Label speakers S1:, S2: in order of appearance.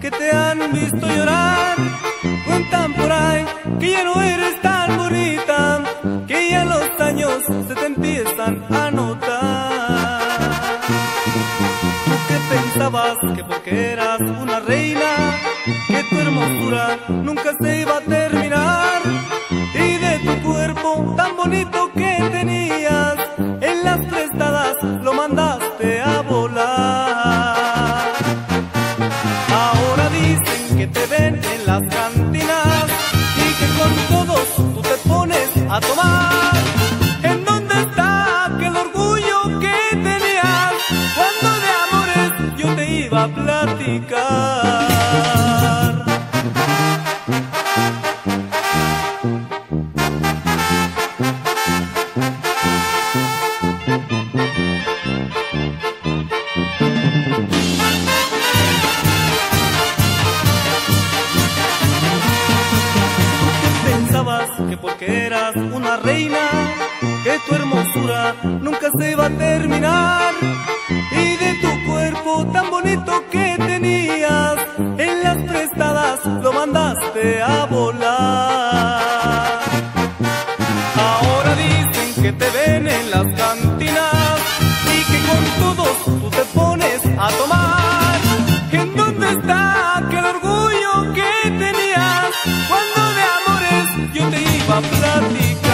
S1: Que te han visto llorar. Cuentan por ahí que ya no empiezan a notar. Tú que pensabas que porque eras una reina, que tu hermosura nunca se iba a terminar. Y de tu cuerpo tan bonito que tenías, en las prestadas lo mandaste a volar. Ahora dicen que te ven en las cantinas y que con todos tú te pones a tomar. Platicar? Pensabas que porque eras una reina, que tu hermosura nunca se iba a terminar. a volar. Ahora dicen que te ven en las cantinas y que con todos tú te pones a tomar. ¿En dónde está aquel orgullo que tenías cuando de amores yo te iba a platicar?